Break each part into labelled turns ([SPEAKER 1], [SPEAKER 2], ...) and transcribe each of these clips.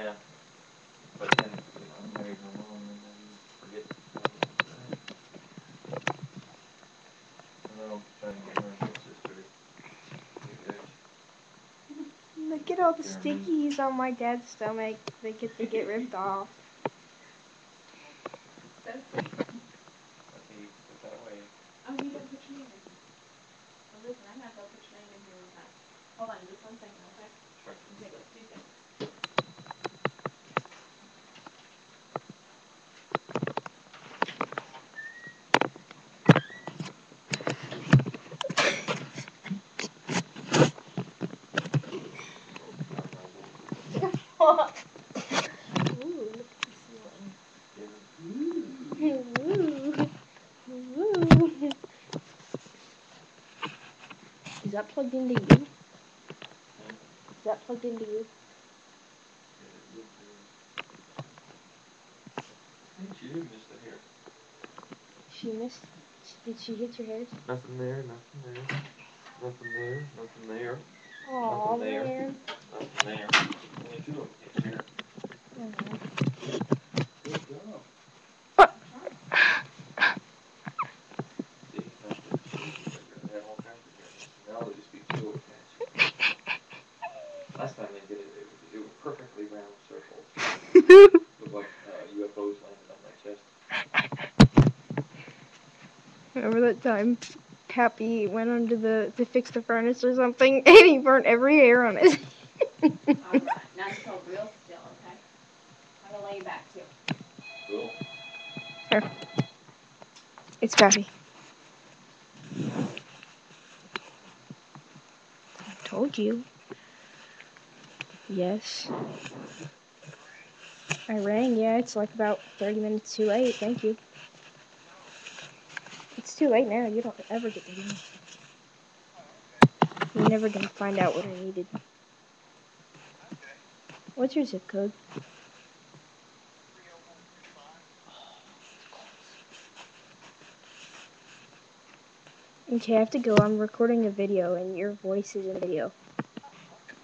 [SPEAKER 1] Yeah. But then, you know, I married my mom and then forget. I know, I'm trying to get my little sister to get rich.
[SPEAKER 2] Look at all the stickies on my dad's stomach. They get to get ripped off.
[SPEAKER 3] So
[SPEAKER 1] you put that away.
[SPEAKER 3] Oh, you didn't put your name in. Well, listen, I'm gonna go put your name in here real fast. Hold on just one second, okay?
[SPEAKER 1] Sure.
[SPEAKER 2] Ooh, look at the ceiling.
[SPEAKER 1] Yeah.
[SPEAKER 2] Ooh. Ooh. Is that plugged into you? Is that plugged into you?
[SPEAKER 1] She did miss the hair.
[SPEAKER 2] She missed. Did she hit your hairs?
[SPEAKER 1] Nothing there, nothing there. Nothing there, nothing there,
[SPEAKER 2] Aw,
[SPEAKER 1] Nothing there.
[SPEAKER 2] man.
[SPEAKER 1] nothing there. Last time they did it, it was, perfectly round circles. UFOs landed on my chest.
[SPEAKER 2] Remember that time Happy went under the to fix the furnace or something, and he burnt every hair on it.
[SPEAKER 3] Alright, now just hold real still, okay? I'm gonna lay you back too.
[SPEAKER 1] Cool.
[SPEAKER 2] It's Pappy. I told you. Yes. I rang, yeah, it's like about 30 minutes too late, thank you. It's too late now, you don't ever get to know. You're never gonna find out what I needed. What's your zip code? Okay, I have to go. I'm recording a video and your voice is in the video.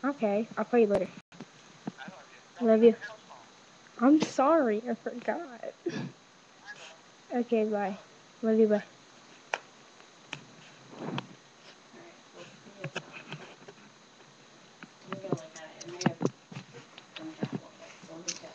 [SPEAKER 2] Okay, I'll call you later. I love you. I'm sorry, I forgot. Okay, bye. Love you, bye.
[SPEAKER 3] Alright, so let's see this one. I'm gonna look at it, it may have come down a little bit, so let me check.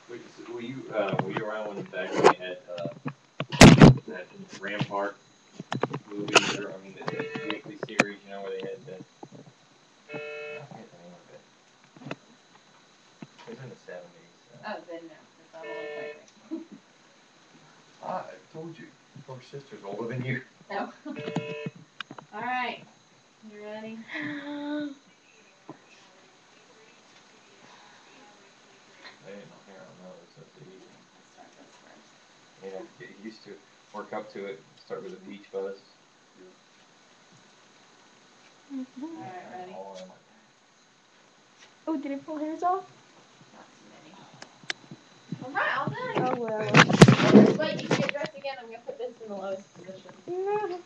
[SPEAKER 1] Wait, so were you, uh, were you around when back when they had, uh, that Rampart movie, or, I mean, the, the weekly series, you know, where they had the, I forget the name of it. It was in the seventies.
[SPEAKER 3] Oh, then no, it's not a little quick.
[SPEAKER 1] Ah, I told you, your sister's older than you.
[SPEAKER 3] No. Alright, you ready?
[SPEAKER 1] I didn't know hair on those, that's easy.
[SPEAKER 3] Let's start this first.
[SPEAKER 1] Yeah, get used to it, work up to it, start with a peach fuzz. Mm-hmm.
[SPEAKER 3] Alright, ready?
[SPEAKER 1] All around like
[SPEAKER 2] Oh, did it pull hairs off?
[SPEAKER 3] Not too many. Alright, all done.
[SPEAKER 2] Oh well.
[SPEAKER 3] Just wait, you can get dressed again, I'm gonna put this in the lowest position.
[SPEAKER 2] No.
[SPEAKER 1] that. Man.